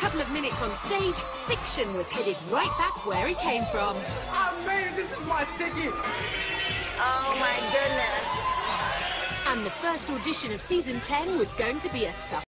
couple of minutes on stage, Fiction was headed right back where he came from. I made it. This is my ticket. Oh my goodness. And the first audition of season 10 was going to be a tough